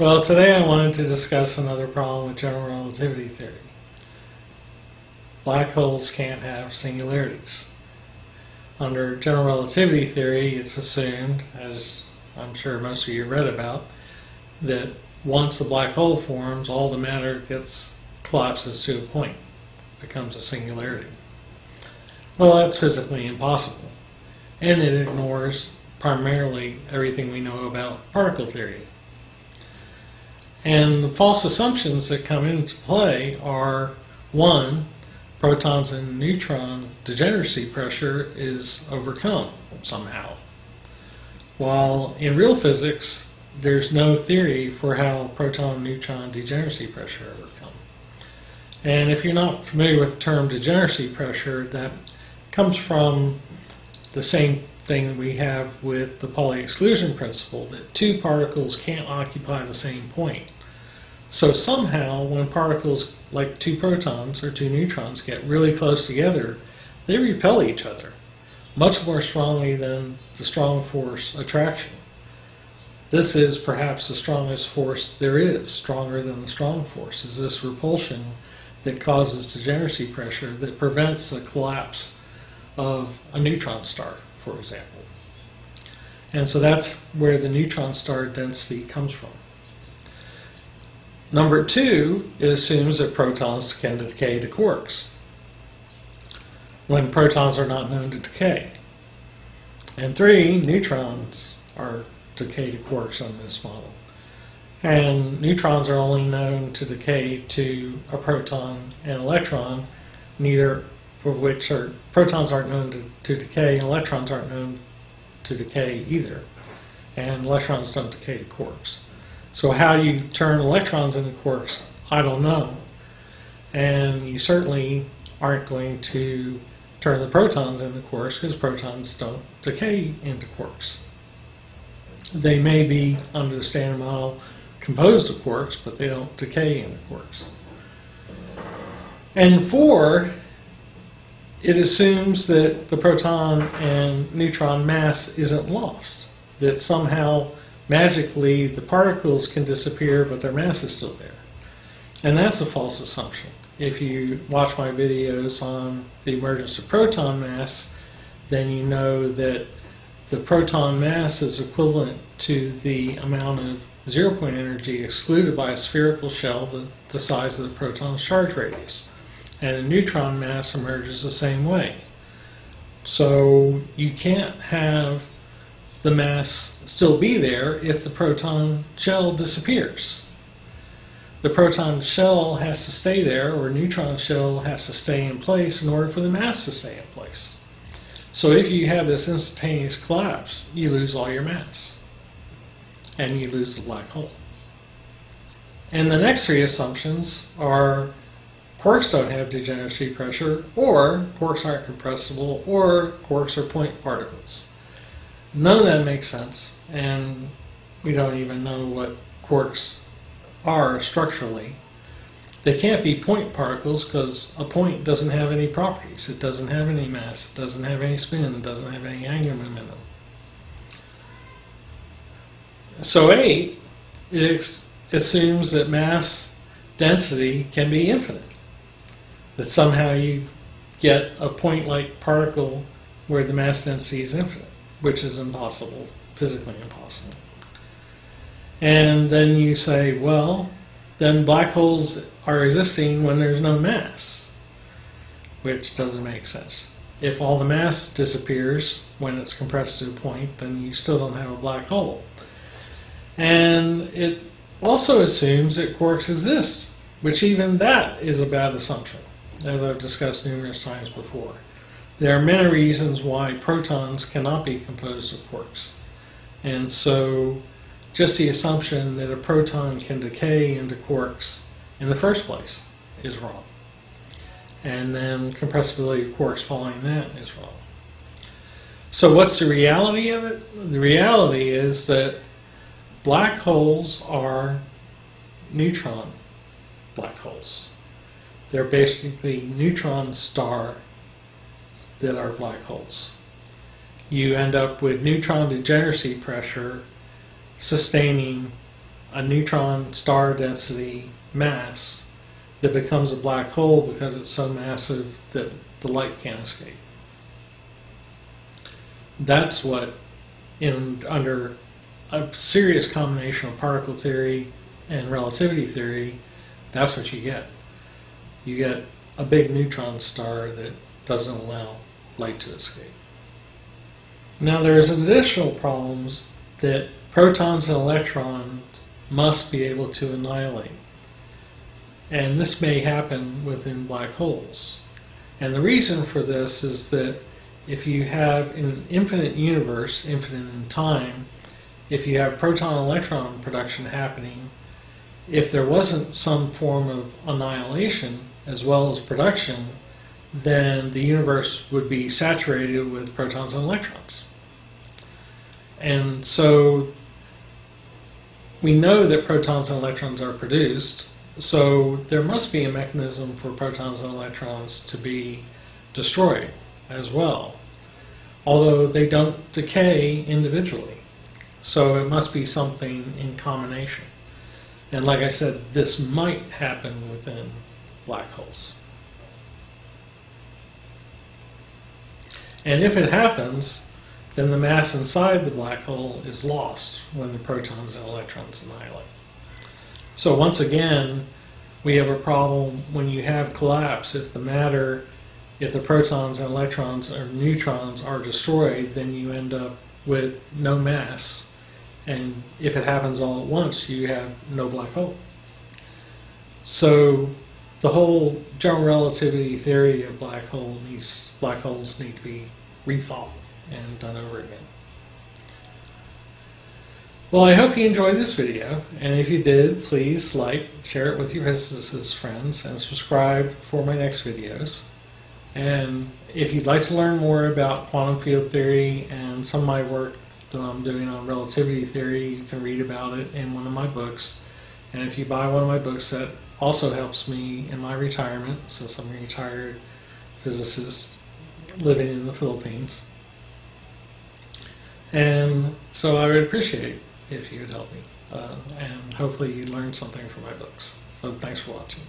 Well, today I wanted to discuss another problem with general relativity theory. Black holes can't have singularities. Under general relativity theory, it's assumed, as I'm sure most of you read about, that once a black hole forms, all the matter gets collapses to a point, becomes a singularity. Well, that's physically impossible, and it ignores primarily everything we know about particle theory. And the false assumptions that come into play are one, protons and neutron degeneracy pressure is overcome somehow. While in real physics, there's no theory for how proton neutron degeneracy pressure overcome. And if you're not familiar with the term degeneracy pressure, that comes from the same thing that we have with the Pauli exclusion principle that two particles can't occupy the same point. So somehow, when particles like two protons or two neutrons get really close together, they repel each other much more strongly than the strong force attraction. This is perhaps the strongest force there is, stronger than the strong force, is this repulsion that causes degeneracy pressure that prevents the collapse of a neutron star for example. And so that's where the neutron star density comes from. Number two, it assumes that protons can decay to quarks when protons are not known to decay. And three, neutrons are decay to quarks on this model. And neutrons are only known to decay to a proton and electron, neither for which are protons aren't known to, to decay, and electrons aren't known to decay either. And electrons don't decay to quarks. So how you turn electrons into quarks, I don't know. And you certainly aren't going to turn the protons into quarks because protons don't decay into quarks. They may be, under the standard model, composed of quarks, but they don't decay into quarks. And four, it assumes that the proton and neutron mass isn't lost, that somehow magically the particles can disappear but their mass is still there. And that's a false assumption. If you watch my videos on the emergence of proton mass, then you know that the proton mass is equivalent to the amount of zero point energy excluded by a spherical shell the, the size of the proton's charge radius and a neutron mass emerges the same way. So you can't have the mass still be there if the proton shell disappears. The proton shell has to stay there, or neutron shell has to stay in place in order for the mass to stay in place. So if you have this instantaneous collapse, you lose all your mass. And you lose the black hole. And the next three assumptions are Quarks don't have degeneracy pressure, or quarks aren't compressible, or quarks are point particles. None of that makes sense, and we don't even know what quarks are structurally. They can't be point particles because a point doesn't have any properties. It doesn't have any mass, it doesn't have any spin, it doesn't have any angular momentum. So A, it assumes that mass density can be infinite that somehow you get a point-like particle where the mass density is infinite, which is impossible, physically impossible. And then you say, well, then black holes are existing when there's no mass, which doesn't make sense. If all the mass disappears when it's compressed to a point, then you still don't have a black hole. And it also assumes that quarks exist, which even that is a bad assumption as I've discussed numerous times before. There are many reasons why protons cannot be composed of quarks. And so just the assumption that a proton can decay into quarks in the first place is wrong. And then compressibility of quarks following that is wrong. So what's the reality of it? The reality is that black holes are neutron black holes. They're basically neutron stars that are black holes. You end up with neutron degeneracy pressure sustaining a neutron star density mass that becomes a black hole because it's so massive that the light can't escape. That's what, in under a serious combination of particle theory and relativity theory, that's what you get. You get a big neutron star that doesn't allow light to escape. Now there's additional problems that protons and electrons must be able to annihilate. And this may happen within black holes. And the reason for this is that if you have an infinite universe, infinite in time, if you have proton electron production happening, if there wasn't some form of annihilation as well as production, then the universe would be saturated with protons and electrons. And so we know that protons and electrons are produced, so there must be a mechanism for protons and electrons to be destroyed as well, although they don't decay individually. So it must be something in combination. And like I said, this might happen within black holes. And if it happens, then the mass inside the black hole is lost when the protons and electrons annihilate. So once again, we have a problem when you have collapse. If the matter, if the protons and electrons or neutrons are destroyed, then you end up with no mass. And if it happens all at once, you have no black hole. So the whole general relativity theory of black hole needs black holes need to be rethought and done over again. Well, I hope you enjoyed this video, and if you did, please like, share it with your physicist friends, and subscribe for my next videos. And if you'd like to learn more about quantum field theory and some of my work that I'm doing on relativity theory, you can read about it in one of my books. And if you buy one of my books, that also helps me in my retirement, since I'm a retired physicist living in the Philippines. And so I would appreciate if you would help me. Uh, and hopefully you learned something from my books. So thanks for watching.